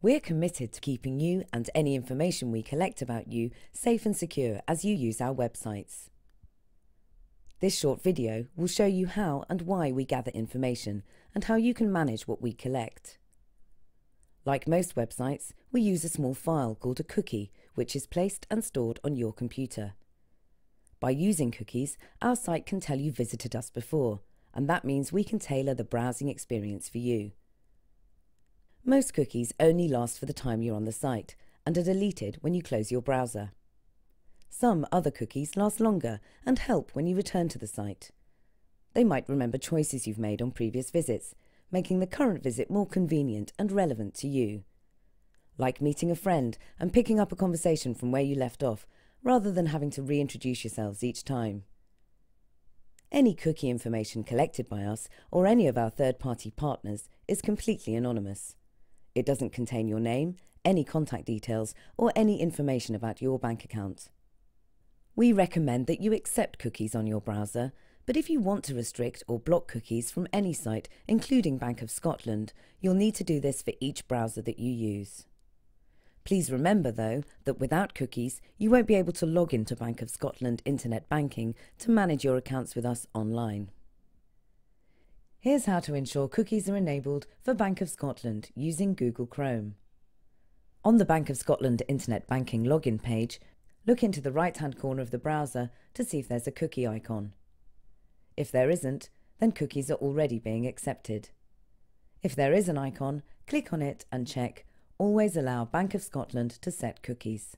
We're committed to keeping you and any information we collect about you safe and secure as you use our websites. This short video will show you how and why we gather information and how you can manage what we collect. Like most websites, we use a small file called a cookie, which is placed and stored on your computer. By using cookies, our site can tell you visited us before, and that means we can tailor the browsing experience for you. Most cookies only last for the time you're on the site and are deleted when you close your browser. Some other cookies last longer and help when you return to the site. They might remember choices you've made on previous visits, making the current visit more convenient and relevant to you. Like meeting a friend and picking up a conversation from where you left off, rather than having to reintroduce yourselves each time. Any cookie information collected by us or any of our third-party partners is completely anonymous. It doesn't contain your name, any contact details, or any information about your bank account. We recommend that you accept cookies on your browser, but if you want to restrict or block cookies from any site, including Bank of Scotland, you'll need to do this for each browser that you use. Please remember, though, that without cookies, you won't be able to log into Bank of Scotland Internet Banking to manage your accounts with us online. Here's how to ensure cookies are enabled for Bank of Scotland using Google Chrome. On the Bank of Scotland Internet Banking login page, Look into the right-hand corner of the browser to see if there's a cookie icon. If there isn't, then cookies are already being accepted. If there is an icon, click on it and check Always allow Bank of Scotland to set cookies.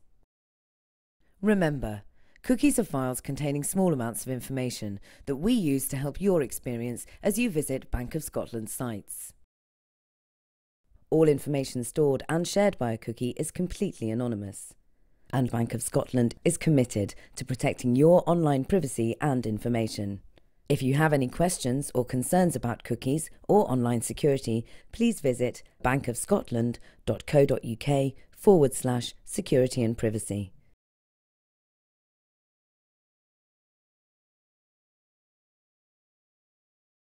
Remember, cookies are files containing small amounts of information that we use to help your experience as you visit Bank of Scotland sites. All information stored and shared by a cookie is completely anonymous and Bank of Scotland is committed to protecting your online privacy and information. If you have any questions or concerns about cookies or online security, please visit bankofscotland.co.uk forward slash security and privacy.